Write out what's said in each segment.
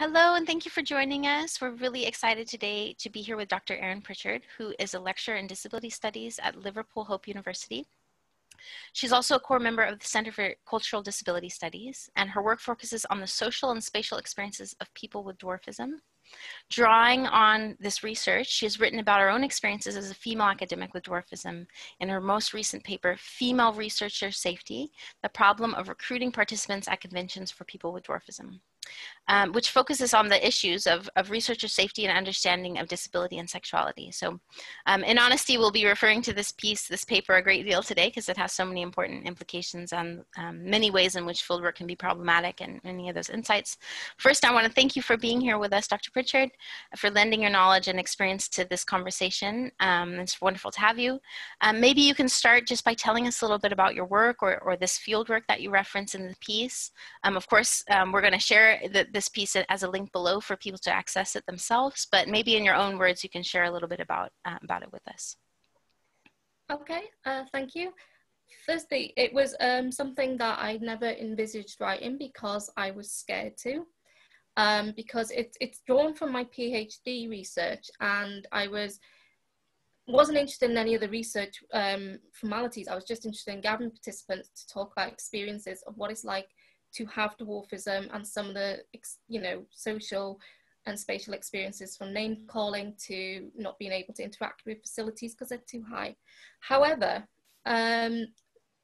Hello, and thank you for joining us. We're really excited today to be here with Dr. Erin Pritchard, who is a lecturer in disability studies at Liverpool Hope University. She's also a core member of the Center for Cultural Disability Studies, and her work focuses on the social and spatial experiences of people with dwarfism. Drawing on this research, she has written about her own experiences as a female academic with dwarfism in her most recent paper, Female Researcher Safety, the Problem of Recruiting Participants at Conventions for People with Dwarfism um, which focuses on the issues of, of researcher safety and understanding of disability and sexuality. So um, in honesty, we'll be referring to this piece, this paper a great deal today because it has so many important implications on um, many ways in which fieldwork can be problematic and many of those insights. First, I want to thank you for being here with us, Dr. Pritchard, for lending your knowledge and experience to this conversation. Um, it's wonderful to have you. Um, maybe you can start just by telling us a little bit about your work or, or this fieldwork that you reference in the piece. Um, of course, we're going to share the, this piece as a link below for people to access it themselves, but maybe in your own words, you can share a little bit about, uh, about it with us. Okay, uh, thank you. Firstly, it was um, something that I never envisaged writing because I was scared to. Um, because it, it's drawn from my PhD research and I was wasn't interested in any of the research um, formalities. I was just interested in gathering participants to talk about experiences of what it's like to have dwarfism and some of the you know social and spatial experiences from name calling to not being able to interact with facilities because they're too high. However, um,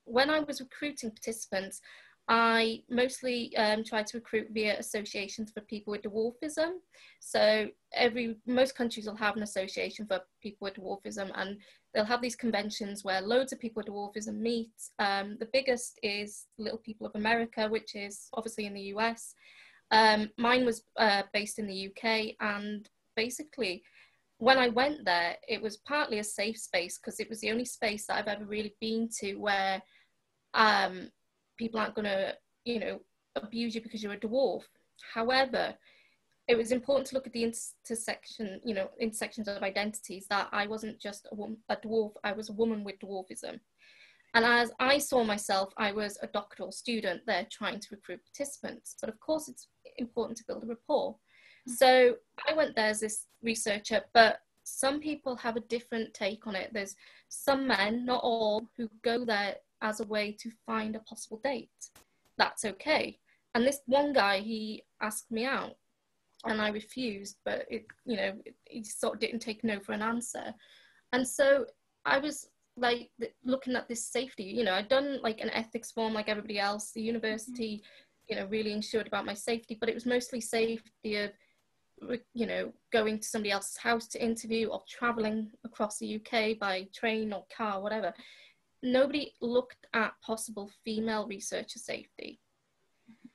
when I was recruiting participants, I mostly um, try to recruit via associations for people with dwarfism. So every most countries will have an association for people with dwarfism, and they'll have these conventions where loads of people with dwarfism meet. Um, the biggest is Little People of America, which is obviously in the US. Um, mine was uh, based in the UK, and basically, when I went there, it was partly a safe space because it was the only space that I've ever really been to where um, people aren't going to, you know, abuse you because you're a dwarf. However, it was important to look at the intersection, you know, intersections of identities that I wasn't just a, woman, a dwarf, I was a woman with dwarfism. And as I saw myself, I was a doctoral student there trying to recruit participants. But of course, it's important to build a rapport. Mm. So I went there as this researcher, but some people have a different take on it. There's some men, not all, who go there as a way to find a possible date. That's okay. And this one guy, he asked me out and I refused, but it, you know, he sort of didn't take no for an answer. And so I was like looking at this safety, you know, I'd done like an ethics form like everybody else. The university, mm-hmm. you know, really ensured about my safety, but it was mostly safety of, you know, going to somebody else's house to interview or traveling across the UK by train or car, whatever nobody looked at possible female researcher safety.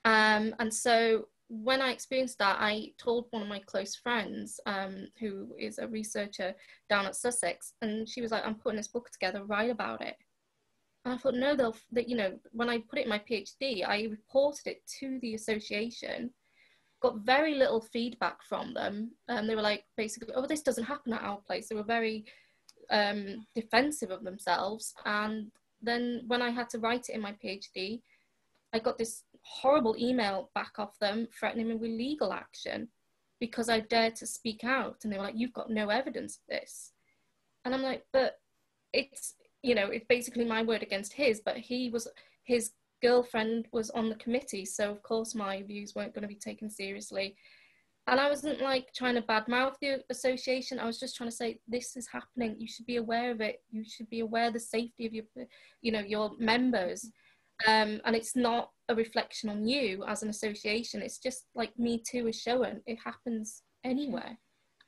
Um, and so when I experienced that, I told one of my close friends, um, who is a researcher down at Sussex, and she was like, "I'm putting this book together. Write about it." And I thought, no, they'll. That you know, when I put it in my PhD, I reported it to the association. Got very little feedback from them, and they were like, basically, "Oh, this doesn't happen at our place." They were very um, defensive of themselves. And then when I had to write it in my PhD, I got this horrible email back off them threatening me with legal action because I dared to speak out. And they were like, You've got no evidence of this. And I'm like, But it's, you know, it's basically my word against his. But he was, his girlfriend was on the committee. So, of course, my views weren't going to be taken seriously and I wasn't like trying to badmouth the association. I was just trying to say this is happening. You should be aware of it. You should be aware of the safety of your, you know, your members. Um, and it's not a reflection on you as an association. It's just like Me Too is showing. It happens anywhere.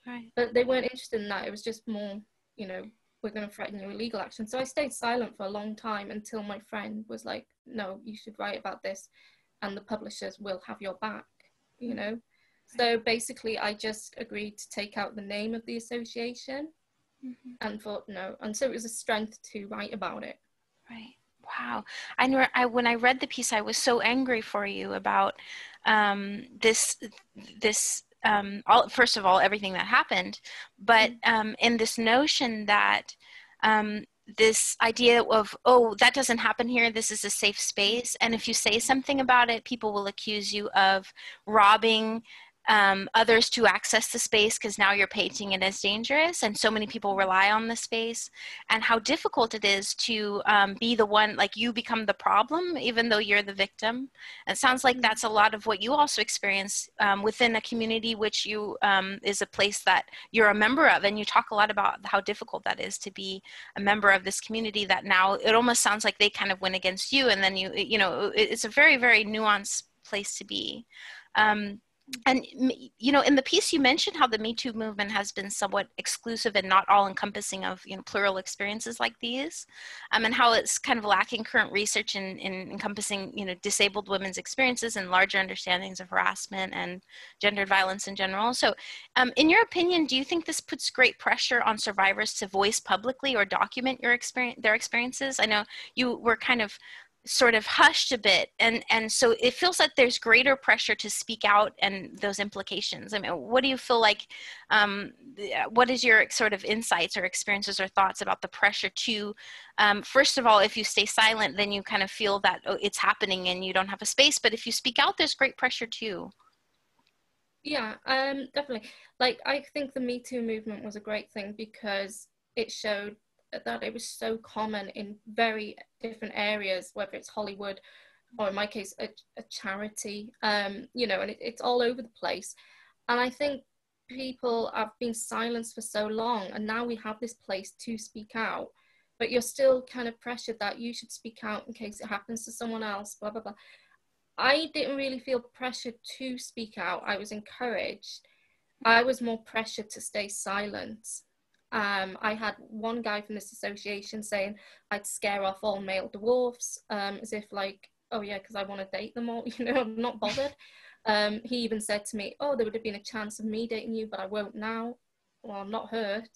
Right. But they weren't interested in that. It was just more, you know, we're going to threaten you with legal action. So I stayed silent for a long time until my friend was like, no, you should write about this, and the publishers will have your back. You know. So basically, I just agreed to take out the name of the association mm-hmm. and thought no. And so it was a strength to write about it. Right. Wow. I, know, I when I read the piece, I was so angry for you about um, this this um, all, first of all everything that happened, but mm-hmm. um, in this notion that um, this idea of oh that doesn't happen here this is a safe space and if you say something about it people will accuse you of robbing um, others to access the space because now you're painting it as dangerous and so many people rely on the space and how difficult it is to um, be the one like you become the problem even though you're the victim it sounds like mm-hmm. that's a lot of what you also experience um, within a community which you um, is a place that you're a member of and you talk a lot about how difficult that is to be a member of this community that now it almost sounds like they kind of went against you and then you you know it's a very very nuanced place to be um, and you know in the piece you mentioned how the me too movement has been somewhat exclusive and not all encompassing of you know plural experiences like these um, and how it's kind of lacking current research in, in encompassing you know disabled women's experiences and larger understandings of harassment and gendered violence in general. So um, in your opinion do you think this puts great pressure on survivors to voice publicly or document your experience their experiences? I know you were kind of sort of hushed a bit and and so it feels like there's greater pressure to speak out and those implications. I mean what do you feel like um, what is your sort of insights or experiences or thoughts about the pressure to um, first of all if you stay silent then you kind of feel that oh, it's happening and you don't have a space but if you speak out there's great pressure too. Yeah um definitely. Like i think the me too movement was a great thing because it showed that it was so common in very different areas, whether it's Hollywood or in my case, a, a charity, um, you know, and it, it's all over the place. And I think people have been silenced for so long, and now we have this place to speak out, but you're still kind of pressured that you should speak out in case it happens to someone else, blah, blah, blah. I didn't really feel pressured to speak out. I was encouraged. I was more pressured to stay silent um, I had one guy from this association saying I'd scare off all male dwarfs, um, as if like, oh yeah, because I want to date them all, you know, I'm not bothered. Um, he even said to me, oh, there would have been a chance of me dating you, but I won't now. Well, I'm not hurt.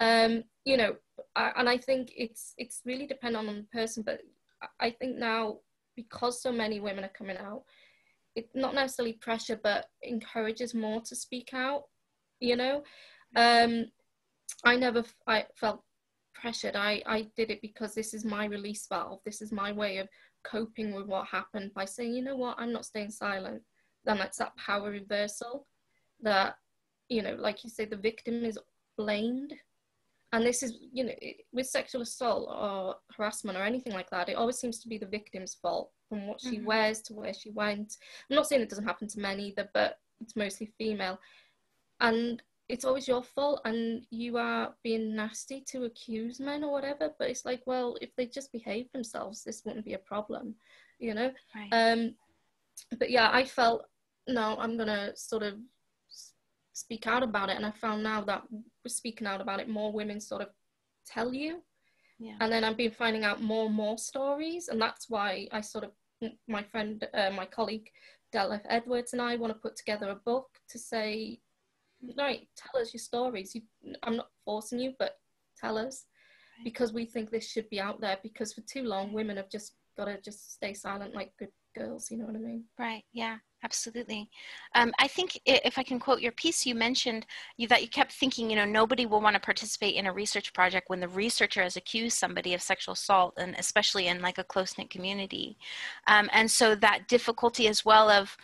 Um, you know, I, and I think it's it's really dependent on the person, but I think now because so many women are coming out, it's not necessarily pressure, but encourages more to speak out. You know, um, I never I felt pressured. I, I did it because this is my release valve. This is my way of coping with what happened by saying, you know what, I'm not staying silent. Then that's that power reversal that, you know, like you say, the victim is blamed. And this is, you know, with sexual assault or harassment or anything like that, it always seems to be the victim's fault from what she mm-hmm. wears to where she went. I'm not saying it doesn't happen to men either, but it's mostly female. And it's always your fault and you are being nasty to accuse men or whatever but it's like well if they just behave themselves this wouldn't be a problem you know right. um but yeah i felt no i'm gonna sort of speak out about it and i found now that speaking out about it more women sort of tell you yeah. and then i've been finding out more and more stories and that's why i sort of my friend uh, my colleague Delyth Edwards and I want to put together a book to say right, tell us your stories. You, I'm not forcing you, but tell us. Because we think this should be out there because for too long women have just got to just stay silent like good girls you know what i mean? Right yeah absolutely. Um, i think if i can quote your piece you mentioned you, that you kept thinking you know nobody will want to participate in a research project when the researcher has accused somebody of sexual assault and especially in like a close-knit community. Um, and so that difficulty as well of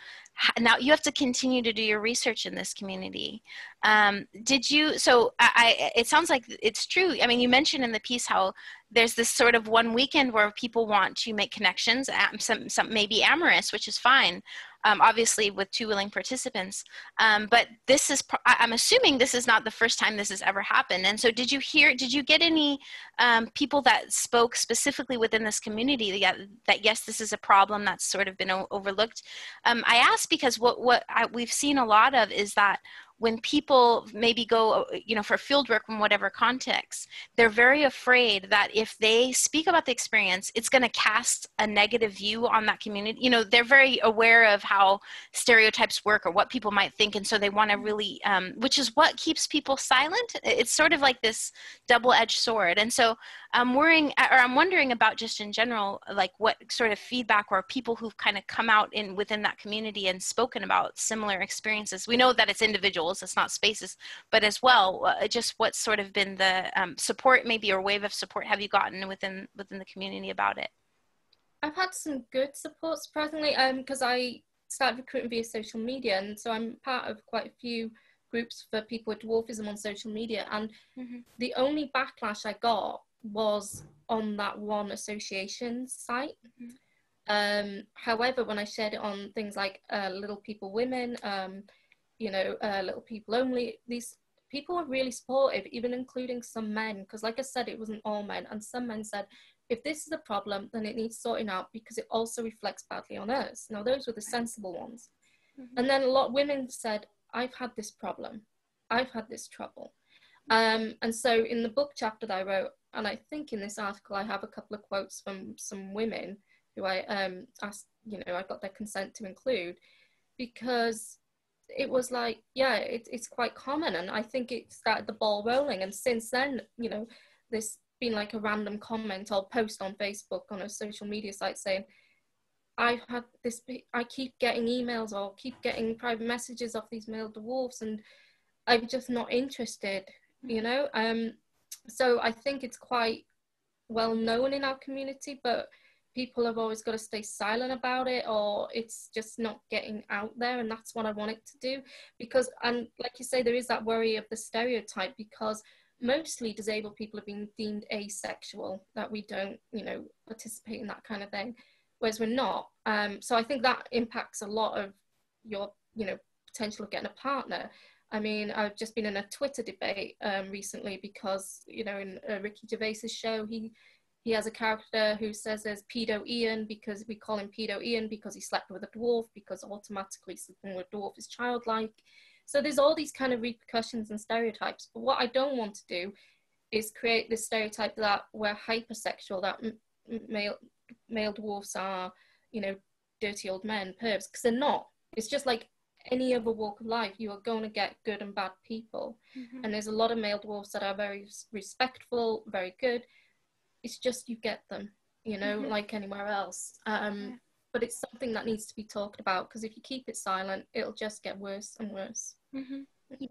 now you have to continue to do your research in this community. Um, did you so I, I, it sounds like it's true. I mean you mentioned in the piece how there's this sort of one weekend where people want to make connections some, some maybe amorous which is fine um, obviously with two willing participants. Um, but this is, I'm assuming this is not the first time this has ever happened. And so did you hear, did you get any um, people that spoke specifically within this community that, that yes, this is a problem that's sort of been overlooked? Um, I ask because what, what I, we've seen a lot of is that when people maybe go uh, you know for field work from whatever context they're very afraid that if they speak about the experience it's going to cast a negative view on that community. You know they're very aware of how stereotypes work or what people might think and so they want to mm-hmm. really um, which is what keeps people silent. It's sort of like this double-edged sword. And so i'm worrying uh, or i'm wondering about just in general like what sort of feedback or people who've kind of come out in within that community and spoken about similar experiences. We know that it's it's not spaces but as well uh, just what's sort of been the um, support maybe or wave of support have you gotten within within the community about it i've had some good support surprisingly um because i started recruiting via social media, and so I'm part of quite a few groups for people with dwarfism on social media. And mm-hmm. the only backlash I got was on that one association site. Mm-hmm. Um, however, when I shared it on things like uh, Little People Women, um, you know, uh, Little People Only, these people were really supportive, even including some men, because like I said, it wasn't all men. And some men said, if this is a problem, then it needs sorting out because it also reflects badly on us. Now, those were the sensible ones. Mm-hmm. And then a lot of women said, I've had this problem, I've had this trouble. Um, and so in the book chapter that I wrote, and I think in this article I have a couple of quotes from some women who I um, asked, you know, I got their consent to include because it was like, yeah, it, it's quite common. And I think it started the ball rolling. And since then, you know, there's been like a random comment or post on Facebook on a social media site saying, I've had this, I keep getting emails or keep getting private messages of these male dwarfs and I'm just not interested, you know? Um, so I think it's quite well known in our community, but people have always got to stay silent about it or it's just not getting out there and that's what I want it to do because and like you say there is that worry of the stereotype because mostly disabled people have been deemed asexual that we don't you know participate in that kind of thing whereas we're not. Um, so I think that impacts a lot of your, you know, potential of getting a partner. I mean, I've just been in a Twitter debate um, recently because, you know, in uh, Ricky Gervais's show, he he has a character who says there's pedo Ian because we call him pedo Ian because he slept with a dwarf because automatically sleeping with a dwarf is childlike. So there's all these kind of repercussions and stereotypes. But what I don't want to do is create this stereotype that we're hypersexual, that male male dwarfs are, you know, dirty old men, pervs, because they're not. It's just like any other walk of life, you are going to get good and bad people. Mm-hmm. And there's a lot of male dwarfs that are very respectful, very good. It's just you get them, you know, mm-hmm. like anywhere else. Um, yeah. But it's something that needs to be talked about because if you keep it silent, it'll just get worse and worse. Mm-hmm.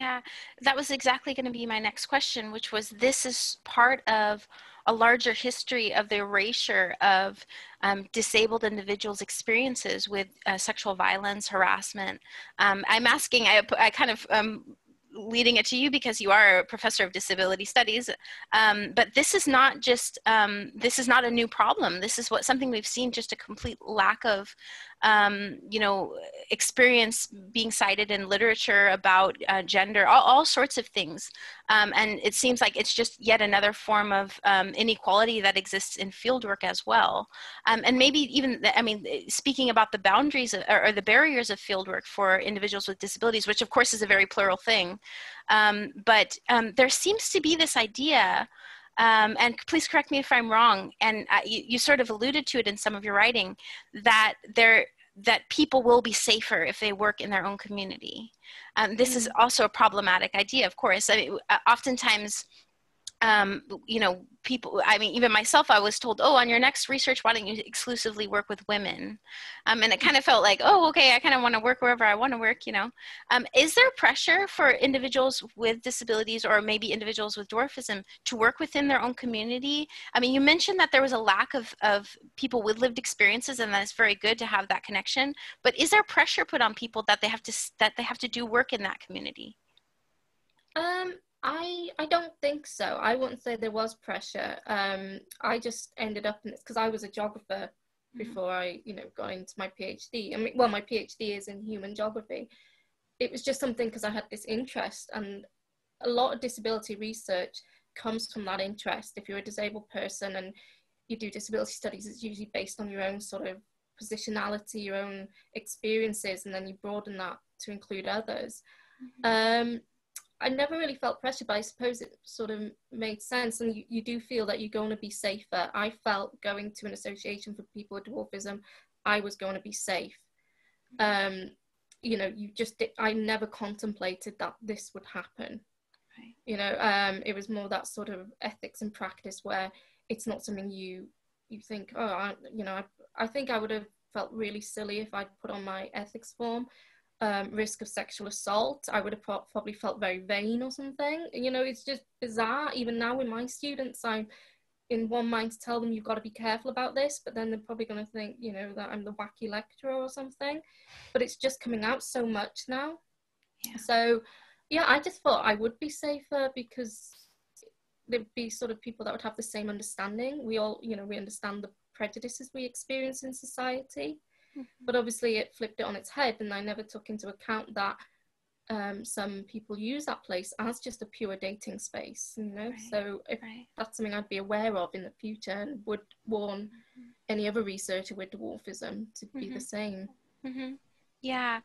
Yeah, that was exactly going to be my next question, which was this is part of a larger history of the erasure of um, disabled individuals' experiences with uh, sexual violence, harassment. Um, I'm asking, I, I kind of um, leading it to you because you are a professor of disability studies. Um, but this is not just um, this is not a new problem. This is what something we've seen just a complete lack of um, you know experience being cited in literature about uh, gender, all, all, sorts of things. Um, and it seems like it's just yet another form of um, inequality that exists in fieldwork as well. Um, and maybe even I mean speaking about the boundaries of, or, or the barriers of fieldwork for individuals with disabilities, which of course is a very plural thing. Um, but um, there seems to be this idea, um, and please correct me if I'm wrong, and uh, you, you, sort of alluded to it in some of your writing, that there that people will be safer if they work in their own community. Um, this is mm. also a problematic idea, of course. I mean, uh, oftentimes um, you know, people, I mean, even myself, I was told, oh, on your next research, why don't you exclusively work with women? Um, and it kind of felt like, oh, okay, I kind of want to work wherever I want to work, you know. Um, is there pressure for individuals with disabilities or maybe individuals with dwarfism to work within their own community? I mean, you mentioned that there was a lack of, of people with lived experiences and that it's very good to have that connection, but is there pressure put on people that they have to, that they have to do work in that community? Um, I I don't think so. I wouldn't say there was pressure. Um, I just ended up in this because I was a geographer mm-hmm. before I, you know, got into my PhD. I mean, well, my PhD is in human geography. It was just something because I had this interest, and a lot of disability research comes from that interest. If you're a disabled person and you do disability studies, it's usually based on your own sort of positionality, your own experiences, and then you broaden that to include others. Mm-hmm. Um, I never really felt pressure, but I suppose it sort of made sense. And you, you do feel that you're going to be safer. I felt going to an association for people with dwarfism, I was going to be safe. Um, you know, you just, I never contemplated that this would happen. Right. You know, um, it was more that sort of ethics and practice where it's not something you you think, oh, I, you know, I, I think I would have felt really silly if I'd put on my ethics form um, risk of sexual assault, I would have pro- probably felt very vain or something. You know, it's just bizarre. Even now with my students, I'm in one mind to tell them you've got to be careful about this, but then they're probably going to think, you know, that I'm the wacky lecturer or something. But it's just coming out so much now. Yeah. So, yeah, I just thought I would be safer because there'd be sort of people that would have the same understanding. We all, you know, we understand the prejudices we experience in society. Mm-hmm. But obviously, it flipped it on its head, and I never took into account that um, some people use that place as just a pure dating space, you know. Right. So if right. that's something I'd be aware of in the future, and would warn mm-hmm. any other researcher with dwarfism to mm-hmm. be the same. Mm-hmm. Yeah,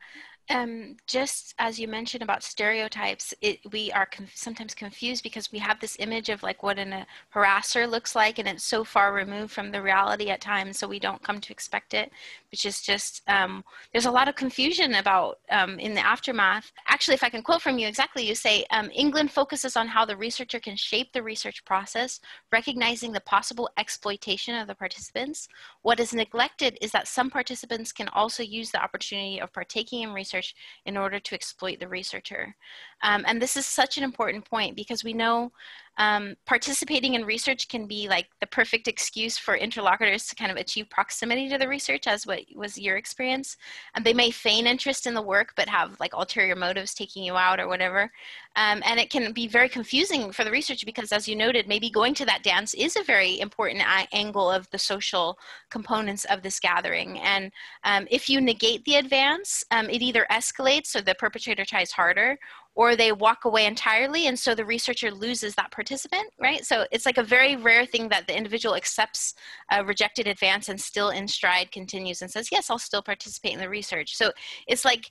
um, just as you mentioned about stereotypes, it, we are conf- sometimes confused because we have this image of like what an, a harasser looks like, and it's so far removed from the reality at times, so we don't come to expect it. Which is just um, there's a lot of confusion about um, in the aftermath. Actually, if I can quote from you exactly, you say um, England focuses on how the researcher can shape the research process, recognizing the possible exploitation of the participants. What is neglected is that some participants can also use the opportunity of partaking in research research in order to exploit the researcher. Um, and this is such an important point because we know um, participating in research can be like the perfect excuse for interlocutors to kind of achieve proximity to the research as what was your experience. And they may feign interest in the work but have like ulterior motives taking you out or whatever. Um, and it can be very confusing for the research because as you noted maybe going to that dance is a very important angle of the social components of this gathering. And um, if you negate the advance um, it either escalates or the perpetrator tries harder or they walk away entirely and so the researcher loses that participant right? So it's like a very rare thing that the individual accepts a rejected advance and still in stride continues and says yes i'll still participate in the research. So it's like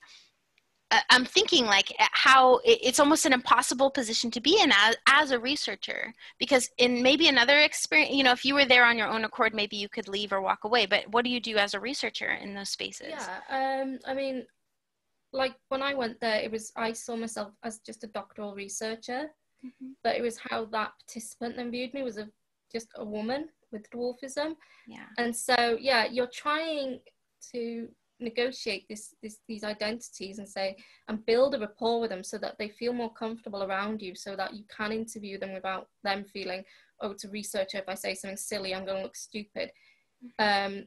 uh, i'm thinking like uh, how it's almost an impossible position to be in as, as a researcher because in maybe another experience you know if you were there on your own accord maybe you could leave or walk away but what do you do as a researcher in those spaces? Yeah um, i mean like when I went there, it was I saw myself as just a doctoral researcher, mm-hmm. but it was how that participant then viewed me was a just a woman with dwarfism. Yeah. And so yeah, you're trying to negotiate this, this these identities and say and build a rapport with them so that they feel more comfortable around you so that you can interview them without them feeling oh it's a researcher if i say something silly i'm going to look stupid mm-hmm. um,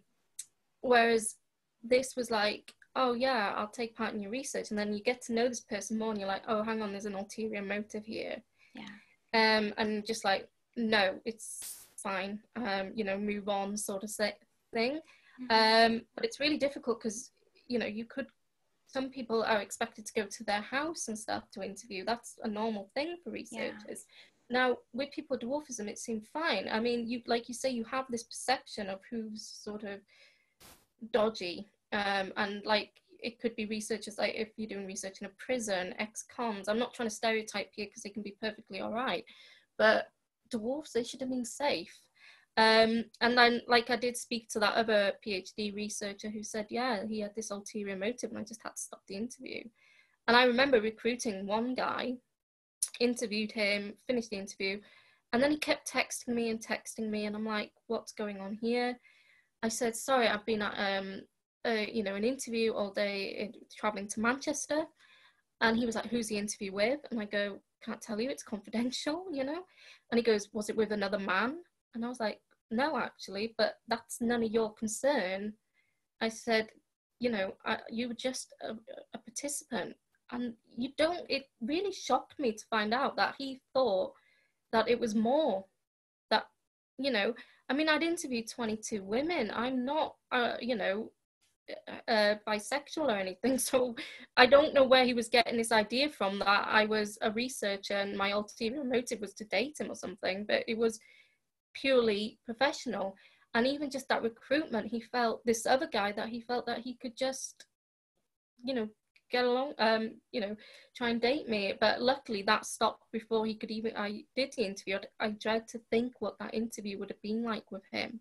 whereas this was like oh yeah i'll take part in your research and then you get to know this person more and you're like oh hang on there's an ulterior motive here. Yeah. Um and just like no it's fine um you know move on sort of thing. Mm-hmm. um but it's really difficult because you know you could some people are expected to go to their house and stuff to interview. That's a normal thing for researchers. Yeah. now with people with dwarfism it seemed fine. I mean you like you say you have this perception of who's sort of dodgy um, and like it could be researchers like if you're doing research in a prison, ex-cons. I'm not trying to stereotype here because they can be perfectly all right, but dwarfs they should have been safe. Um, and then like I did speak to that other PhD researcher who said, yeah, he had this ulterior motive, and I just had to stop the interview. And I remember recruiting one guy, interviewed him, finished the interview, and then he kept texting me and texting me, and I'm like, what's going on here? I said, sorry, I've been at um, you know, an interview all day traveling to Manchester. And he was like, who's the interview with? And I go, can't tell you, it's confidential, you know? And he goes, was it with another man? And I was like, no, actually, but that's none of your concern. I said, you know, I, you were just a, a participant. And you don't, it really shocked me to find out that he thought that it was more that, you know, I mean, I'd interviewed 22 women. I'm not, uh, you know, uh, bisexual or anything. So I don't know where he was getting this idea from that I was a researcher and my ulterior motive was to date him or something, but it was purely professional. And even just that recruitment, he felt this other guy that he felt that he could just, you know, get along, um, you know, try and date me. But luckily that stopped before he could even, I did the interview. I dread to think what that interview would have been like with him.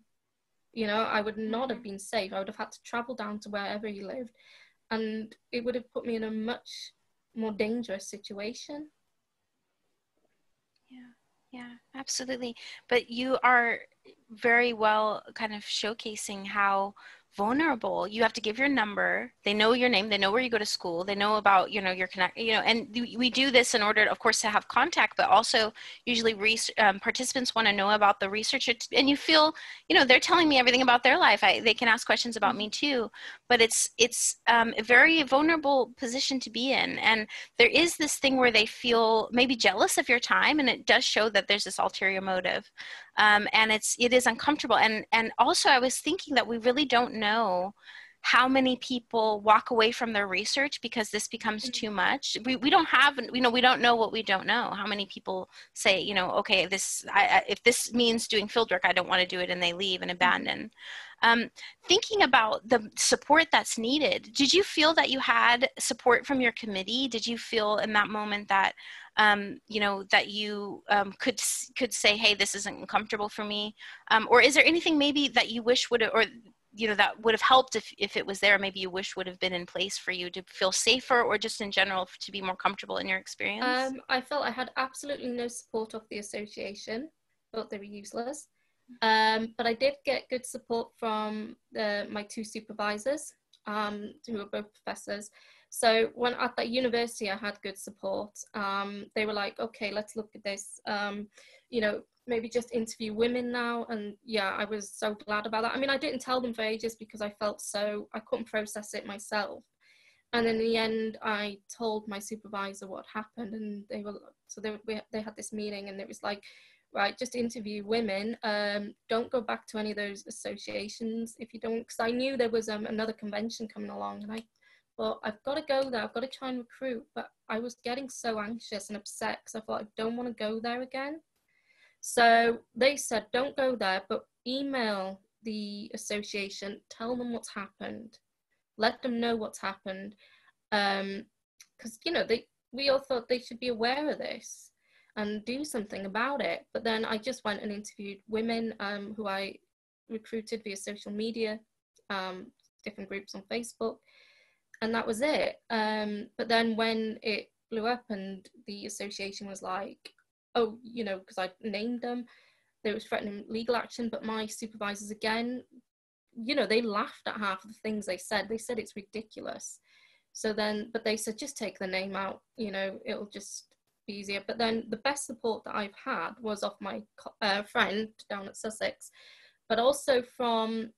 You know, I would not have been safe. I would have had to travel down to wherever he lived, and it would have put me in a much more dangerous situation. Yeah, yeah, absolutely. But you are very well kind of showcasing how vulnerable. You have to give your number. They know your name. They know where you go to school. They know about you know your connect you know and we do this in order of course to have contact but also usually um, participants want to know about the research. And you feel you know they're telling me everything about their life. I, they can ask questions about me too. But it's it's um, a very vulnerable position to be in. And there is this thing where they feel maybe jealous of your time and it does show that there's this ulterior motive um, and it's it is uncomfortable. And and also i was thinking that we really don't know how many people walk away from their research because this becomes mm-hmm. too much. We, we don't have you know we don't know what we don't know. How many people say you know okay this I, if this means doing field work i don't want to do it and they leave and mm-hmm. abandon. Um, thinking about the support that's needed did you feel that you had support from your committee? Did you feel in that moment that um, you know that you um, could could say hey this isn't comfortable for me. Um, or is there anything maybe that you wish would or you know that would have helped if, if it was there maybe you wish would have been in place for you to feel safer or just in general to be more comfortable in your experience? Um, i felt i had absolutely no support of the association. Thought they were useless. Um, but i did get good support from the, my two supervisors um, who were both professors so when at that university i had good support. Um, they were like okay let's look at this um, you know maybe just interview women now. And yeah i was so glad about that. I mean i didn't tell them for ages because i felt so i couldn't process it myself. And in the end i told my supervisor what happened and they were so they, they had this meeting and it was like right just interview women. Um, don't go back to any of those associations if you don't because i knew there was um, another convention coming along and i thought i've got to go there i've got to try and recruit but i was getting so anxious and upset because i thought i don't want to go there again so they said, don't go there, but email the association, tell them what's happened, let them know what's happened. Because, um, you know, they, we all thought they should be aware of this and do something about it. But then I just went and interviewed women um, who I recruited via social media, um, different groups on Facebook, and that was it. Um, but then when it blew up and the association was like, oh, you know, because I named them, they was threatening legal action. But my supervisors, again, you know, they laughed at half of the things they said. They said it's ridiculous. So then, but they said just take the name out. You know, it'll just be easier. But then the best support that I've had was off my uh, friend down at Sussex, but also from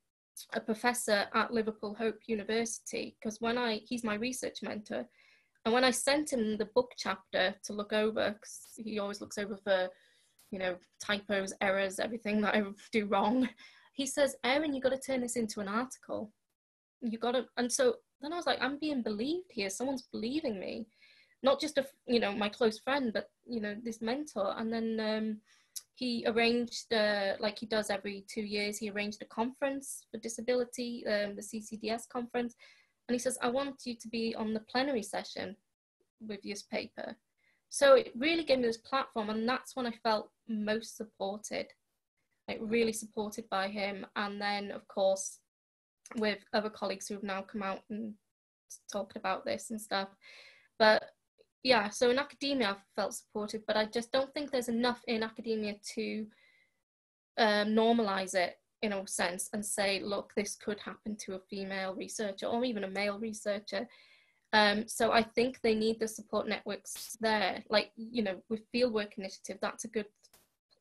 a professor at Liverpool Hope University because when I he's my research mentor and when I sent him the book chapter to look over, because he always looks over for, you know, typos, errors, everything that I do wrong, he says, Erin, you've got to turn this into an article. You got to, and so then I was like, I'm being believed here. Someone's believing me, not just a, you know, my close friend, but you know, this mentor. And then um, he arranged, uh, like he does every two years, he arranged a conference for disability, um, the CCDS conference and he says, I want you to be on the plenary session with this paper. So it really gave me this platform, and that's when I felt most supported, like really supported by him. And then, of course, with other colleagues who have now come out and talked about this and stuff. But yeah, so in academia, I've felt supported, but I just don't think there's enough in academia to um, normalize it in a sense and say, look, this could happen to a female researcher or even a male researcher. Um, so I think they need the support networks there. Like, you know, with Fieldwork Initiative, that's a good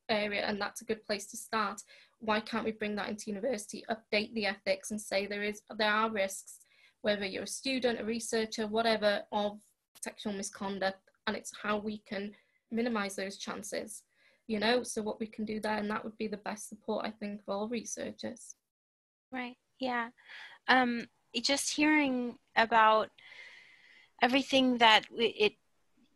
area and that's a good place to start. Why can't we bring that into university, update the ethics and say there is there are risks, whether you're a student, a researcher, whatever, of sexual misconduct, and it's how we can minimize those chances you know? So what we can do there and that would be the best support i think for all researchers. Right yeah. Um just hearing about everything that it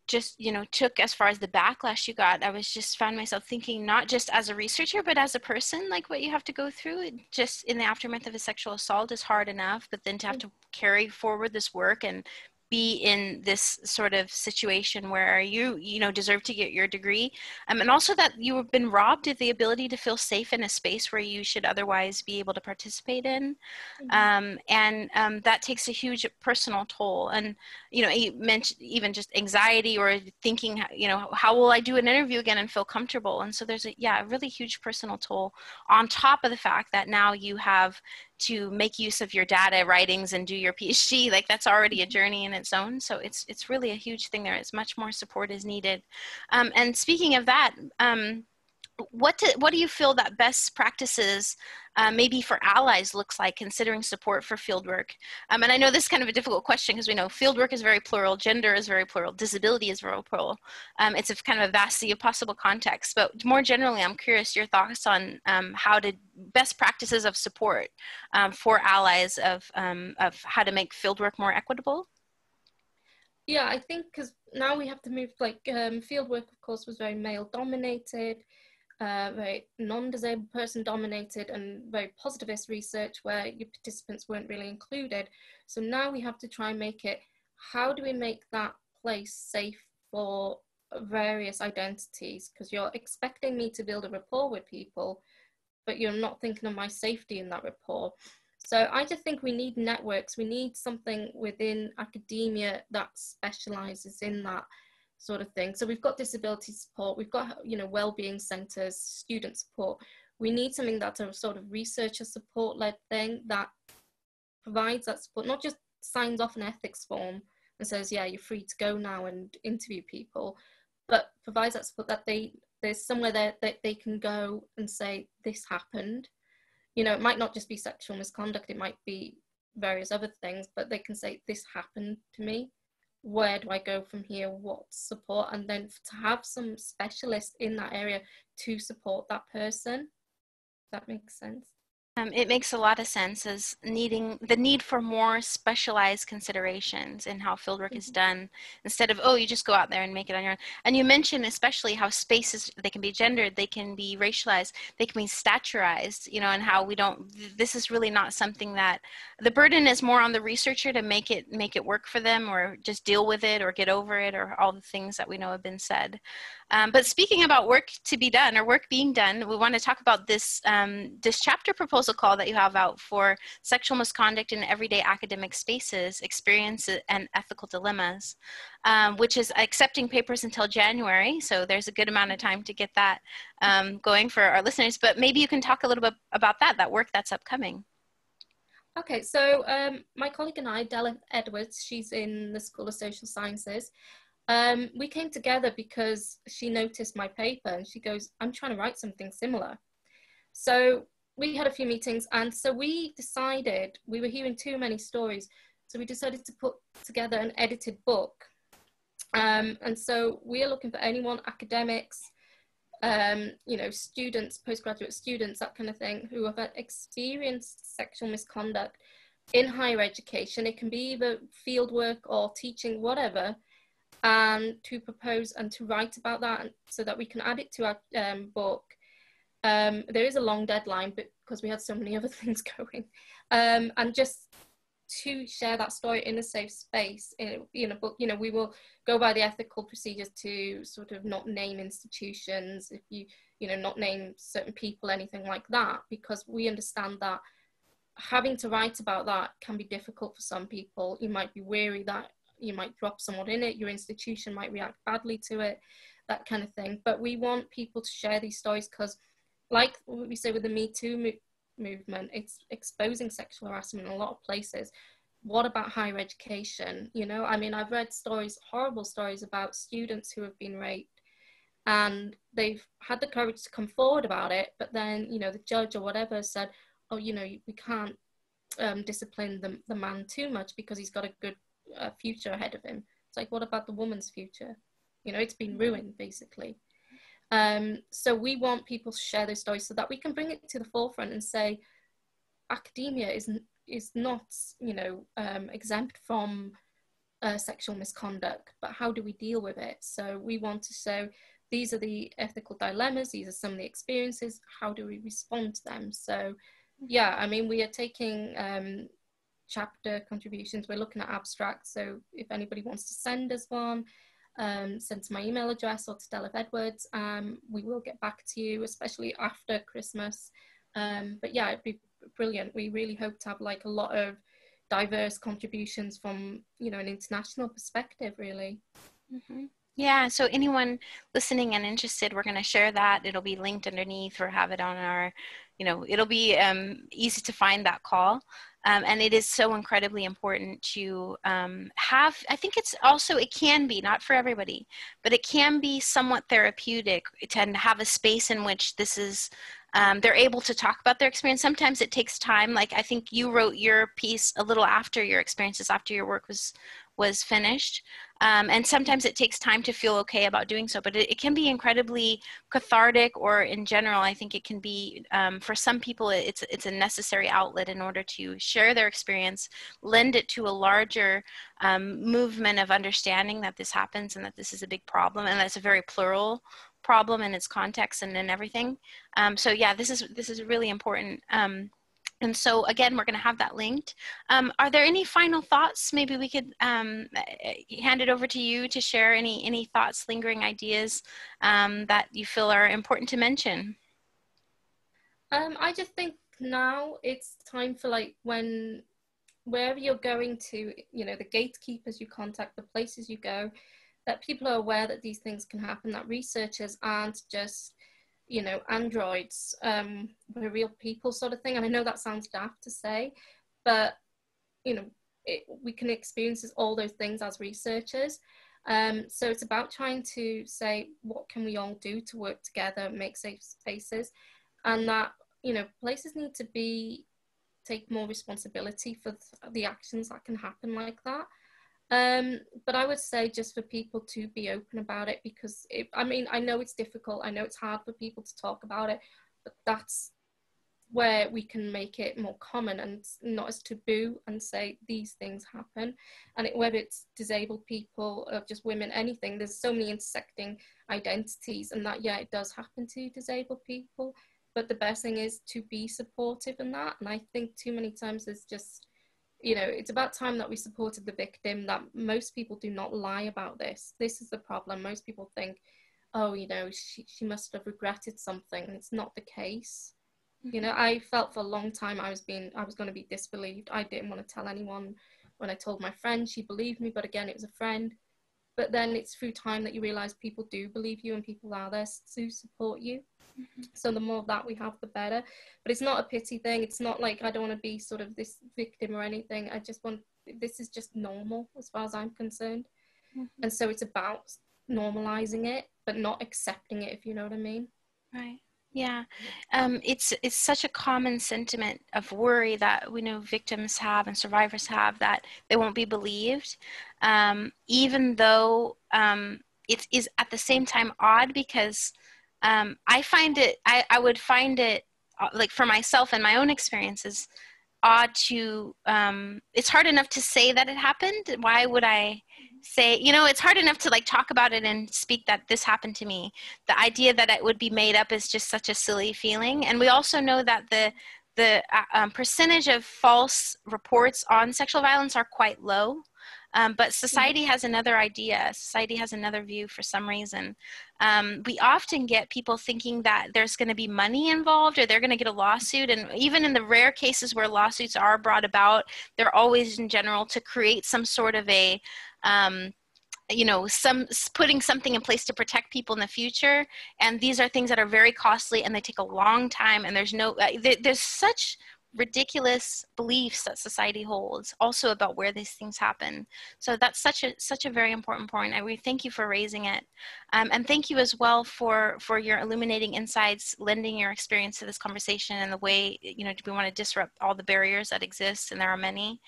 just you know took as far as the backlash you got i was just found myself thinking not just as a researcher but as a person like what you have to go through. Just in the aftermath of a sexual assault is hard enough but then to have to carry forward this work and be in this sort of situation where you you know deserve to get your degree. Um, and also that you have been robbed of the ability to feel safe in a space where you should otherwise be able to participate in. Mm-hmm. um, and um, that takes a huge personal toll. And you know you mentioned even just anxiety or thinking you know how will i do an interview again and feel comfortable? And so there's a yeah a really huge personal toll on top of the fact that now you have to make use of your data writings and do your phd like that's already a journey in its own. So it's it's really a huge thing there. It's much more support is needed. Um, and speaking of that um, what do, what do you feel that best practices uh, maybe for allies looks like considering support for fieldwork um, and i know this is kind of a difficult question because we know fieldwork is very plural gender is very plural disability is very plural. Um, it's a kind of a vast sea of possible contexts but more generally i'm curious your thoughts on um, how to best practices of support um, for allies of, um, of how to make fieldwork more equitable? Yeah i think because now we have to move like um, fieldwork of course was very male dominated uh, very non-disabled person dominated and very positivist research where your participants weren't really included. So now we have to try and make it, how do we make that place safe for various identities? Because you're expecting me to build a rapport with people, but you're not thinking of my safety in that rapport. So I just think we need networks. We need something within academia that specializes in that sort of thing. So we've got disability support, we've got you know well-being centres, student support. We need something that's a sort of researcher support-led thing that provides that support, not just signs off an ethics form and says, yeah, you're free to go now and interview people, but provides that support that they there's somewhere there that they can go and say this happened. You know, it might not just be sexual misconduct, it might be various other things, but they can say this happened to me where do I go from here? What support? And then to have some specialist in that area to support that person. that makes sense. Um, it makes a lot of sense as needing the need for more specialized considerations in how fieldwork mm-hmm. is done instead of oh you just go out there and make it on your own and you mentioned especially how spaces they can be gendered they can be racialized they can be staturized you know and how we don't this is really not something that the burden is more on the researcher to make it make it work for them or just deal with it or get over it or all the things that we know have been said um, but speaking about work to be done or work being done, we want to talk about this, um, this chapter proposal call that you have out for sexual misconduct in everyday academic spaces, experiences and ethical dilemmas, um, which is accepting papers until January. So there's a good amount of time to get that um, going for our listeners. But maybe you can talk a little bit about that, that work that's upcoming. Okay, so um, my colleague and I, Delyth Edwards, she's in the School of Social Sciences, um, we came together because she noticed my paper and she goes, I'm trying to write something similar. So we had a few meetings and so we decided we were hearing too many stories. So we decided to put together an edited book. Um, and so we are looking for anyone, academics, um, you know, students, postgraduate students, that kind of thing, who have experienced sexual misconduct in higher education. It can be either fieldwork or teaching, whatever and to propose and to write about that so that we can add it to our um, book. Um, there is a long deadline because we had so many other things going um, and just to share that story in a safe space in, in a book you know we will go by the ethical procedures to sort of not name institutions if you you know not name certain people anything like that because we understand that having to write about that can be difficult for some people you might be weary that you might drop someone in it, your institution might react badly to it, that kind of thing. But we want people to share these stories because, like we say with the Me Too mo- movement, it's exposing sexual harassment in a lot of places. What about higher education? You know, I mean, I've read stories, horrible stories about students who have been raped and they've had the courage to come forward about it, but then, you know, the judge or whatever said, oh, you know, we can't um, discipline the, the man too much because he's got a good a future ahead of him. It's like, what about the woman's future? You know, it's been ruined basically. Um, so we want people to share those stories so that we can bring it to the forefront and say, academia is is not, you know, um, exempt from uh, sexual misconduct, but how do we deal with it? So we want to show these are the ethical dilemmas, these are some of the experiences, how do we respond to them? So mm-hmm. yeah, I mean, we are taking um, chapter contributions. We're looking at abstracts. So if anybody wants to send us one, um, send to my email address or to Delyth Edwards. Um, we will get back to you, especially after Christmas. Um, but yeah, it'd be brilliant. We really hope to have like a lot of diverse contributions from, you know, an international perspective, really. Mm-hmm. Yeah, so anyone listening and interested, we're going to share that. It'll be linked underneath or have it on our you know, it'll be um, easy to find that call. Um, and it is so incredibly important to um, have i think it's also it can be not for everybody but it can be somewhat therapeutic to have a space in which this is um, they're able to talk about their experience sometimes it takes time like i think you wrote your piece a little after your experiences after your work was was finished. Um, and sometimes it takes time to feel okay about doing so, but it, it, can be incredibly cathartic, or in general, I think it can be um, for some people, it's it's a necessary outlet in order to share their experience, lend it to a larger um, movement of understanding that this happens and that this is a big problem, and that's a very plural problem in its context and in everything. Um, so yeah, this is this is really important. Um, and so again, we're going to have that linked. Um, are there any final thoughts? Maybe we could um, hand it over to you to share any any thoughts, lingering ideas um, that you feel are important to mention. Um, I just think now it's time for like when wherever you're going to, you know, the gatekeepers you contact, the places you go, that people are aware that these things can happen. That researchers aren't just you know, androids um, were real people sort of thing. And I know that sounds daft to say, but, you know, it, we can experience all those things as researchers. Um, so it's about trying to say, what can we all do to work together, make safe spaces, and that, you know, places need to be, take more responsibility for the actions that can happen like that. Um, but I would say just for people to be open about it because it, I mean, I know it's difficult. I know it's hard for people to talk about it, but that's where we can make it more common and not as taboo and say these things happen. And it, whether it's disabled people or just women, anything, there's so many intersecting identities and that, yeah, it does happen to disabled people. But the best thing is to be supportive in that. And I think too many times there's just you know, it's about time that we supported the victim, that most people do not lie about this. This is the problem. Most people think, oh, you know, she, she must have regretted something. It's not the case. Mm-hmm. You know, I felt for a long time I was being, I was going to be disbelieved. I didn't want to tell anyone. When I told my friend, she believed me, but again, it was a friend. But then it's through time that you realize people do believe you and people are there to support you. So the more of that we have, the better. But it's not a pity thing. It's not like I don't want to be sort of this victim or anything. I just want this is just normal as far as I'm concerned. Mm-hmm. And so it's about normalizing it, but not accepting it, if you know what I mean. Right. Yeah, um, it's it's such a common sentiment of worry that we know victims have and survivors have that they won't be believed, um, even though um, it is at the same time odd because um, I find it, I, I would find it uh, like for myself and my own experiences odd to, um, it's hard enough to say that it happened. Why would I say, you know, it's hard enough to like talk about it and speak that this happened to me. The idea that it would be made up is just such a silly feeling. And we also know that the, the uh, um, percentage of false reports on sexual violence are quite low. Um, but society has another idea. Society has another view for some reason. Um, we often get people thinking that there's going to be money involved or they're going to get a lawsuit. And even in the rare cases where lawsuits are brought about, they're always in general to create some sort of a um, you know some putting something in place to protect people in the future and these are things that are very costly and they take a long time and there's no uh, there's such ridiculous beliefs that society holds also about where these things happen. So that's such a such a very important point i really thank you for raising it. Um, and thank you as well for for your illuminating insights lending your experience to this conversation and the way you know we want to disrupt all the barriers that exist and there are many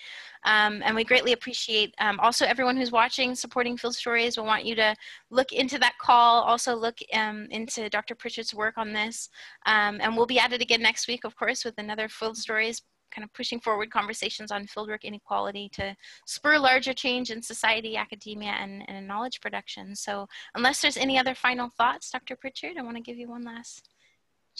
um, and we greatly appreciate um, also everyone who's watching, supporting Field Stories. We want you to look into that call, also look um, into Dr. Pritchard's work on this. Um, and we'll be at it again next week, of course, with another Field Stories kind of pushing forward conversations on fieldwork inequality to spur larger change in society, academia, and, and knowledge production. So unless there's any other final thoughts, Dr. Pritchard, I want to give you one last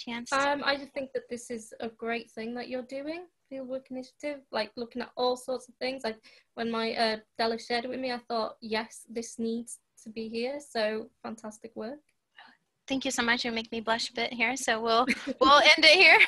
chance. Um, I just think that this is a great thing that you're doing fieldwork initiative, like looking at all sorts of things. Like when my uh, Delyth shared it with me, I thought, yes, this needs to be here. So fantastic work. Thank you so much. You make me blush a bit here, so we'll we'll end it here.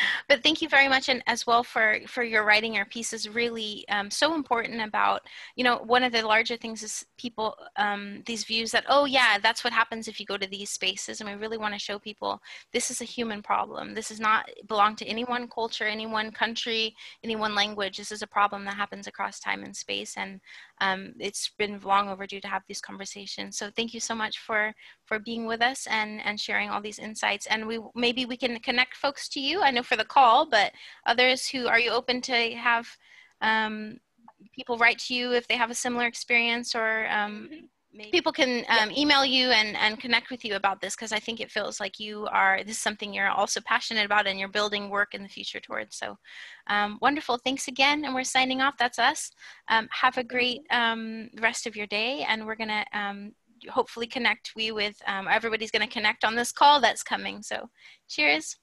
but thank you very much, and as well for for your writing. Your piece is really um, so important about you know one of the larger things is people um, these views that oh yeah that's what happens if you go to these spaces, and we really want to show people this is a human problem. This is not belong to any one culture, any one country, any one language. This is a problem that happens across time and space, and um, it's been long overdue to have these conversations. So thank you so much for for being with us and and sharing all these insights. And we maybe we can connect folks to you. I know for the call, but others who are you open to have um, people write to you if they have a similar experience or um, mm-hmm. Maybe. people can um, email you and, and connect with you about this because I think it feels like you are this is something you're also passionate about and you're building work in the future towards. So um, wonderful. Thanks again. And we're signing off. That's us. Um, have a great um, rest of your day. And we're going to um, hopefully connect we with um, everybody's going to connect on this call that's coming. So cheers.